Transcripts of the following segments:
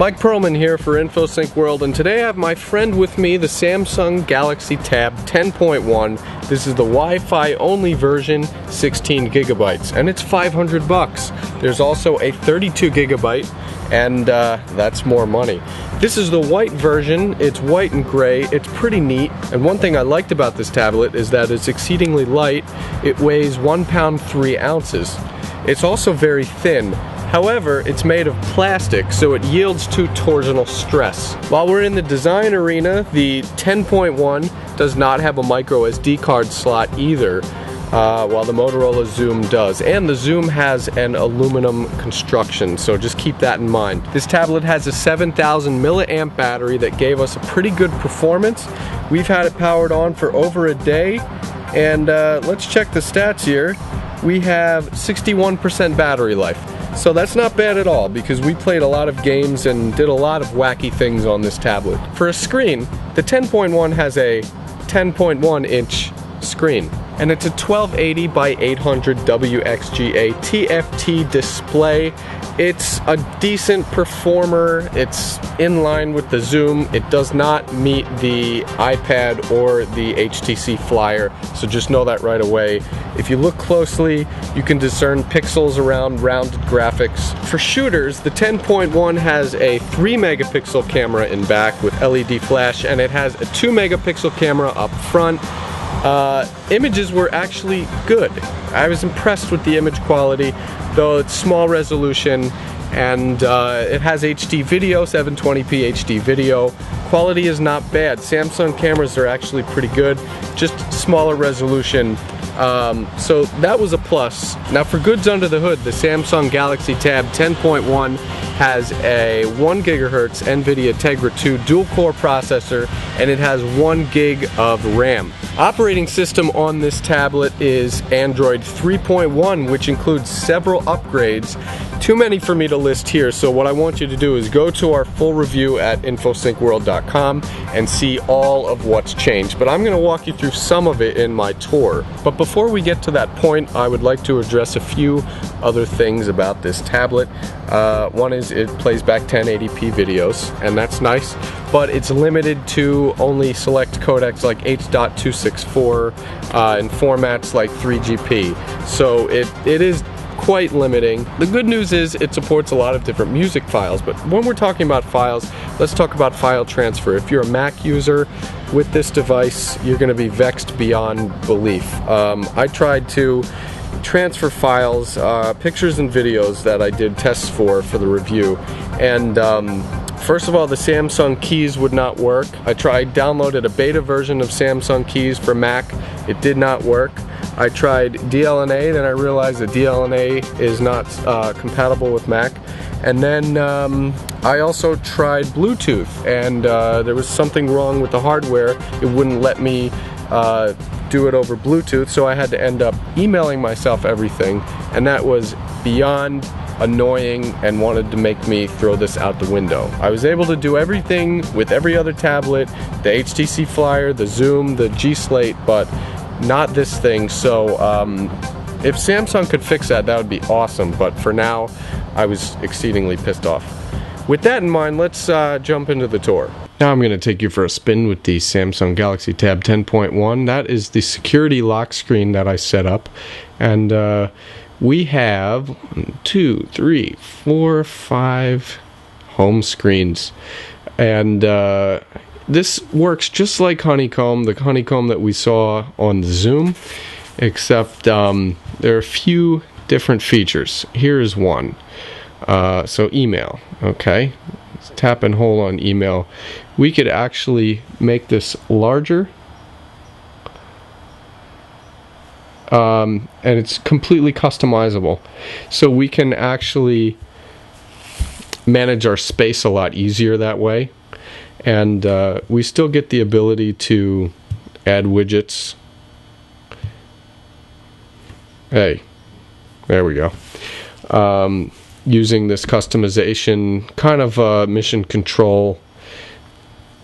Mike Perlman here for InfoSync World, and today I have my friend with me, the Samsung Galaxy Tab 10.1. This is the Wi-Fi only version, 16 gigabytes, and it's 500 bucks. There's also a 32 gigabyte, and uh, that's more money. This is the white version. It's white and gray. It's pretty neat. And one thing I liked about this tablet is that it's exceedingly light. It weighs one pound three ounces. It's also very thin. However, it's made of plastic, so it yields to torsional stress. While we're in the design arena, the 10.1 does not have a micro SD card slot either, uh, while the Motorola Xoom does. And the Xoom has an aluminum construction, so just keep that in mind. This tablet has a 7000 milliamp battery that gave us a pretty good performance. We've had it powered on for over a day, and uh, let's check the stats here. We have 61% battery life. So that's not bad at all because we played a lot of games and did a lot of wacky things on this tablet. For a screen, the 10.1 has a 10.1 inch screen and it's a 1280 by 800 WXGA TFT display. It's a decent performer. It's in line with the Xoom. It does not meet the iPad or the HTC Flyer, so just know that right away. If you look closely, you can discern pixels around rounded graphics. For shooters, the 10.1 has a 3 megapixel camera in back with LED flash, and it has a 2 megapixel camera up front uh, images were actually good. I was impressed with the image quality, though it's small resolution and uh, it has HD video, 720p HD video. Quality is not bad. Samsung cameras are actually pretty good, just smaller resolution. Um, so that was a plus. Now for goods under the hood, the Samsung Galaxy Tab 10.1 has a 1 gigahertz NVIDIA Tegra 2 dual core processor and it has 1 gig of RAM. Operating system on this tablet is Android 3.1 which includes several upgrades. Too many for me to list here so what I want you to do is go to our full review at infosyncworld.com and see all of what's changed. But I'm going to walk you through some of it in my tour. But before we get to that point I would like to address a few other things about this tablet. Uh, one is it plays back 1080p videos, and that's nice, but it's limited to only select codecs like H.264 uh, and formats like 3GP. So it, it is quite limiting. The good news is it supports a lot of different music files, but when we're talking about files, let's talk about file transfer. If you're a Mac user with this device, you're going to be vexed beyond belief. Um, I tried to transfer files, uh, pictures and videos that I did tests for for the review. And um, first of all, the Samsung Kies would not work. I tried downloaded a beta version of Samsung Kies for Mac. It did not work. I tried DLNA, then I realized that DLNA is not uh, compatible with Mac. And then um, I also tried Bluetooth, and uh, there was something wrong with the hardware. It wouldn't let me uh, do it over Bluetooth, so I had to end up emailing myself everything, and that was beyond annoying and wanted to make me throw this out the window. I was able to do everything with every other tablet, the HTC Flyer, the Xoom, the G Slate, but not this thing, so um, if Samsung could fix that, that would be awesome, but for now, I was exceedingly pissed off. With that in mind, let's uh, jump into the tour. Now I'm going to take you for a spin with the Samsung Galaxy Tab 10.1. That is the security lock screen that I set up. And uh, we have two, three, four, five home screens. And uh, this works just like Honeycomb, the Honeycomb that we saw on Xoom, except um, there are a few different features. Here's one. Uh, so email, okay? Let's tap and hold on email we could actually make this larger um, and it's completely customizable so we can actually manage our space a lot easier that way and uh, we still get the ability to add widgets hey there we go um, using this customization kind of uh, mission control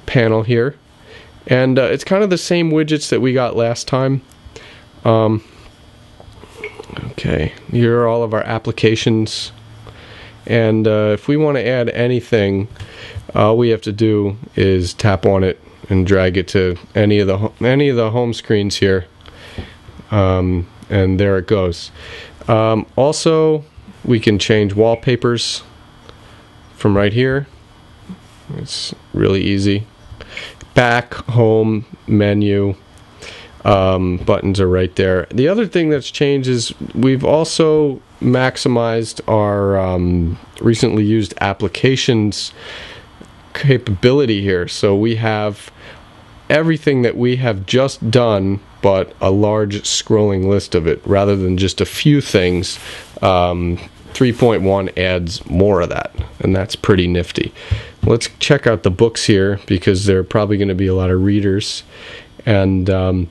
panel here. And uh, it's kind of the same widgets that we got last time. Um, okay, here are all of our applications. And uh, if we want to add anything, all we have to do is tap on it and drag it to any of the any of the home screens here. Um, and there it goes. Um, also, we can change wallpapers from right here. It's really easy. Back, home, menu, um, buttons are right there. The other thing that's changed is we've also maximized our um, recently used applications capability here. So we have everything that we have just done, but a large scrolling list of it rather than just a few things. Um, 3.1 adds more of that, and that's pretty nifty. Let's check out the books here because there are probably going to be a lot of readers. And um,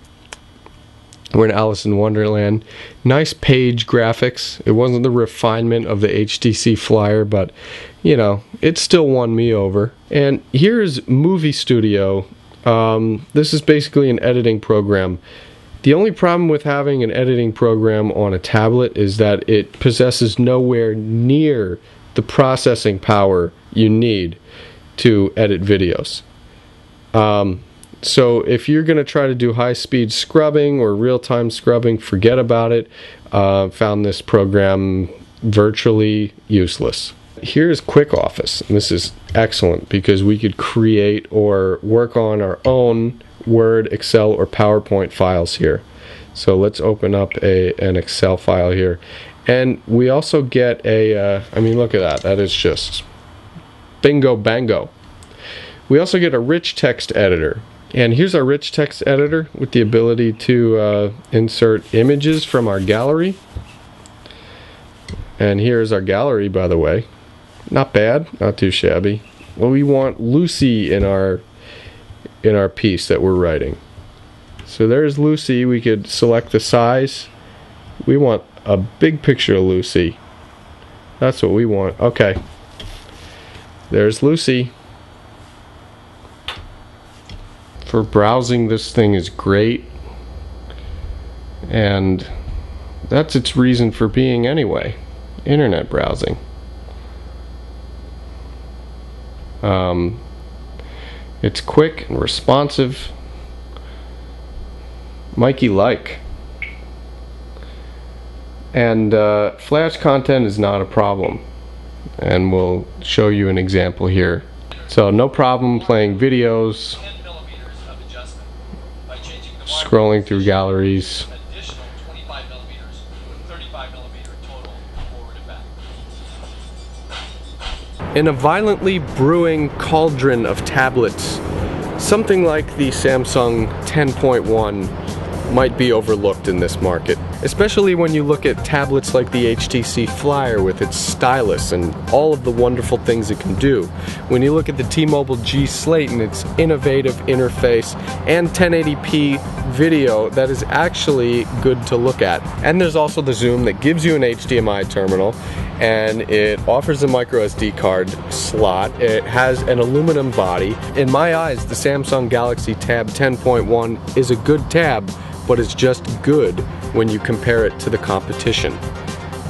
we're in Alice in Wonderland. Nice page graphics. It wasn't the refinement of the HTC Flyer, but you know, it still won me over. And here's Movie Studio. Um, this is basically an editing program. The only problem with having an editing program on a tablet is that it possesses nowhere near the processing power you need to edit videos. Um, so if you're going to try to do high speed scrubbing or real time scrubbing, forget about it. Uh, found this program virtually useless. Here's Quick Office. This is excellent because we could create or work on our own Word, Excel, or PowerPoint files here. So let's open up a an Excel file here. And we also get a. Uh, I mean, look at that. That is just bingo bango. We also get a rich text editor. And here's our rich text editor with the ability to uh, insert images from our gallery. And here's our gallery, by the way. Not bad, not too shabby. Well, we want Lucy in our in our piece that we're writing. So there's Lucy. We could select the size. We want a big picture of Lucy. That's what we want. Okay. There's Lucy for browsing this thing is great. And that's its reason for being anyway internet browsing. Um, it's quick and responsive. Mikey like. And uh, flash content is not a problem. And we'll show you an example here. So no problem playing videos scrolling through galleries. In a violently brewing cauldron of tablets, something like the Samsung 10.1 might be overlooked in this market, especially when you look at tablets like the HTC Flyer with its stylus and all of the wonderful things it can do. When you look at the T-Mobile G Slate and its innovative interface and 1080p video that is actually good to look at. And there's also the Xoom that gives you an HDMI terminal and it offers a micro SD card slot. It has an aluminum body. In my eyes, the Samsung Galaxy Tab 10.1 is a good tab but it's just good when you compare it to the competition.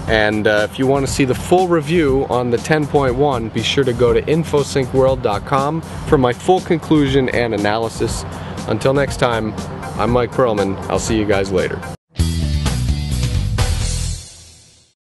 And uh, if you want to see the full review on the 10.1, be sure to go to infosyncworld.com for my full conclusion and analysis. Until next time, I'm Mike Perlman. I'll see you guys later.